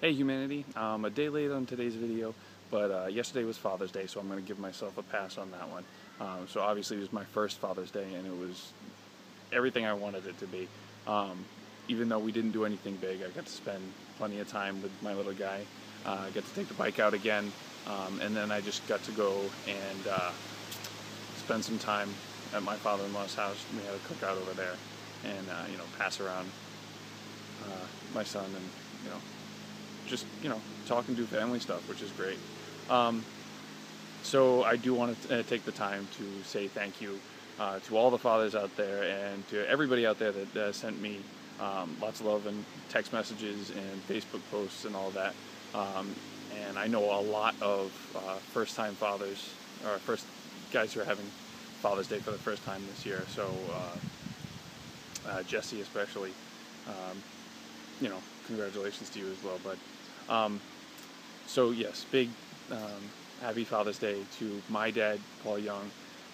Hey humanity, um, a day late on today's video, but uh, yesterday was Father's Day, so I'm going to give myself a pass on that one. Um, so obviously it was my first Father's Day, and it was everything I wanted it to be. Um, even though we didn't do anything big, I got to spend plenty of time with my little guy. Uh, I got to take the bike out again, um, and then I just got to go and uh, spend some time at my father-in-law's house. We had a cookout over there, and uh, you know, pass around uh, my son, and you know, just you know talk and do family stuff, which is great. Um, so I do want to uh, take the time to say thank you uh, to all the fathers out there and to everybody out there that uh, sent me um, lots of love and text messages and Facebook posts and all that. Um, and I know a lot of uh, first-time fathers or first guys who are having Father's Day for the first time this year. So uh, uh, Jesse especially, um, you know, congratulations to you as well, bud. Um, so yes, big um, happy Father's Day to my dad, Paul Young.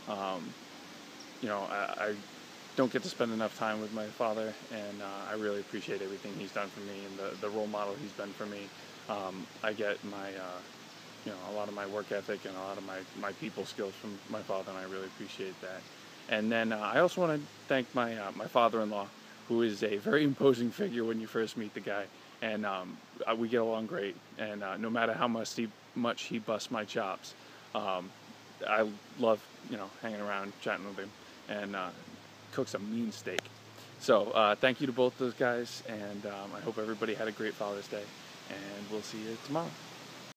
Um, you know, I, I, don't get to spend enough time with my father, and uh, I really appreciate everything he's done for me and the, the role model he's been for me. Um, I get my, uh, you know, a lot of my work ethic and a lot of my, my people skills from my father, and I really appreciate that. And then uh, I also want to thank my uh, my father-in-law, who is a very imposing figure when you first meet the guy and um, uh, we get along great. And uh, no matter how much he much he busts my chops, um, I love you know hanging around, chatting with him, and uh, cooks a mean steak. So uh, thank you to both those guys, and um, I hope everybody had a great Father's Day, and we'll see you tomorrow.